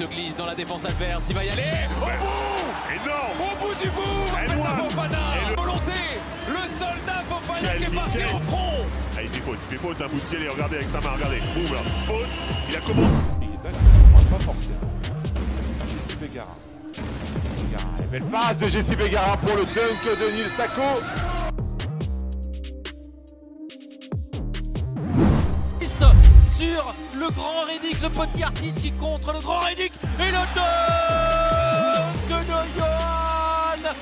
se glisse dans la défense adverse. Il va y aller. Au bout Énorme Au bout du bout Fofana le- Volonté Le soldat Fofana Quelle qui est parti vitesse. au front Ah, il fait faute, il fait faute, un bout de ciel, et regardez avec sa main, regardez. Boum là, faute, il a commencé. Il est belle, pas. Jessie Begara. Belle passe de Jessie Begara pour le dunk de Nils Sako. Le grand Riddick, le petit artiste qui contre le grand Riddick et le dunk de Johan.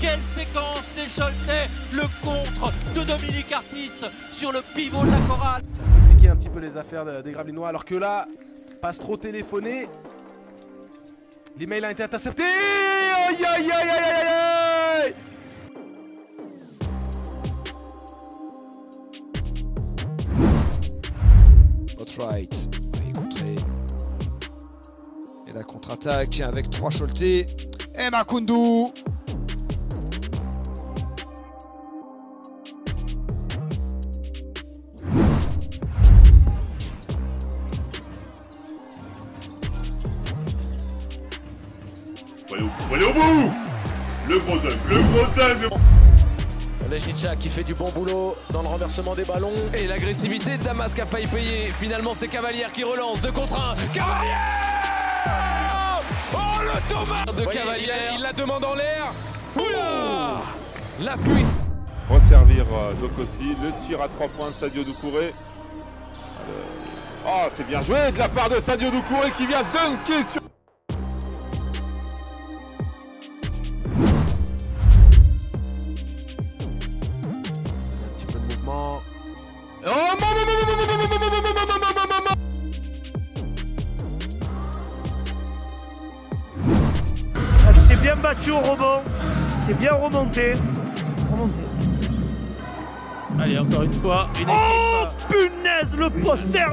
Quelle séquence des Choletais, le contre de Dominique Artis sur le pivot de la chorale. Ça a un petit peu les affaires de- des Gravelinois alors que là, passe trop téléphoné. L'email a été intercepté. Right. Il est contré. Et la contre-attaque avec 3 Choletais. Et Makundu aller au, aller au bout Le gros dunk, le gros dunk Lechnichak qui fait du bon boulot dans le renversement des ballons. Et l'agressivité de Damas qui a failli payer. Finalement, c'est Cavalière qui relance. 2 contre 1. Cavalière Oh, le Thomas de Cavalière Il la demande en l'air. Oula La puissance. Resservir euh, Dokossi. Le tir à 3 points de Sadio Doucouré. Oh, c'est bien joué de la part de Sadio Doucouré qui vient dunker sur. Maman. Ah, qui s'est bien battu au rebond, qui est bien remonté. Remonté. Allez, encore une fois, une Oh équipe. punaise, le poster